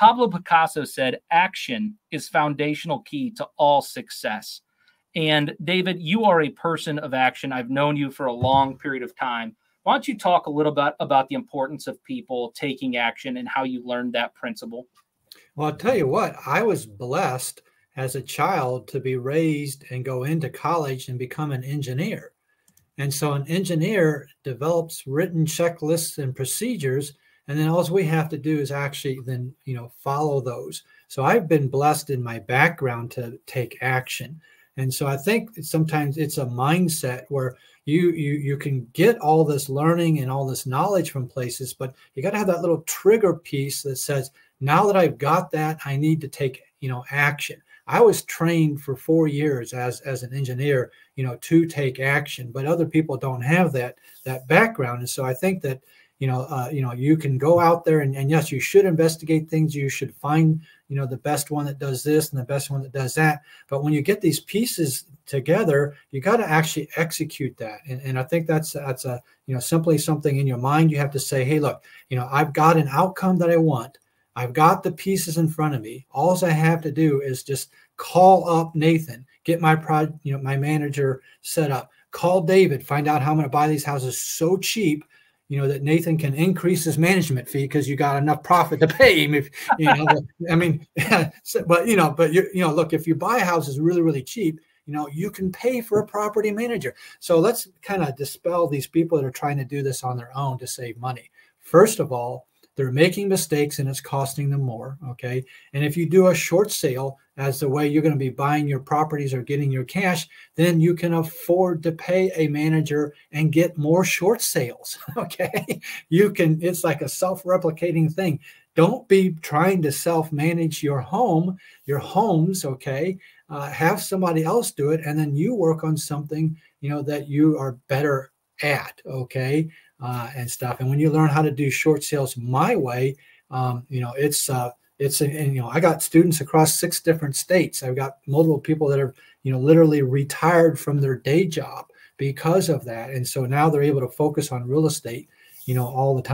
Pablo Picasso said, action is foundational key to all success. And David, you are a person of action. I've known you for a long period of time. Why don't you talk a little bit about the importance of people taking action and how you learned that principle? Well, I'll tell you what, I was blessed as a child to be raised and go into college and become an engineer. And so an engineer develops written checklists and procedures, and then all we have to do is actually then, you know, follow those. So I've been blessed in my background to take action. And so I think sometimes it's a mindset where you you you can get all this learning and all this knowledge from places, but you got to have that little trigger piece that says, now that I've got that, I need to take, you know, action. I was trained for four years as as an engineer, you know, to take action, but other people don't have that that background, and so I think that you know, uh, you know, you can go out there and, and yes, you should investigate things. You should find, you know, the best one that does this and the best one that does that. But when you get these pieces together, you got to actually execute that. And, and I think that's that's a you know simply something in your mind. You have to say, hey, look, you know, I've got an outcome that I want. I've got the pieces in front of me. All I have to do is just call up Nathan, get my prod, you know, my manager set up. Call David, find out how I'm going to buy these houses so cheap you know that Nathan can increase his management fee because you got enough profit to pay him. If you know, I mean, but you know, but you you know, look, if you buy houses really really cheap, you know, you can pay for a property manager. So let's kind of dispel these people that are trying to do this on their own to save money. First of all, they're making mistakes and it's costing them more. Okay. And if you do a short sale as the way you're going to be buying your properties or getting your cash, then you can afford to pay a manager and get more short sales. Okay. You can, it's like a self replicating thing. Don't be trying to self manage your home, your homes. Okay. Uh, have somebody else do it and then you work on something, you know, that you are better at. Okay uh, and stuff. And when you learn how to do short sales my way, um, you know, it's uh, it's and, you know, I got students across six different states. I've got multiple people that are you know literally retired from their day job because of that, and so now they're able to focus on real estate, you know, all the time.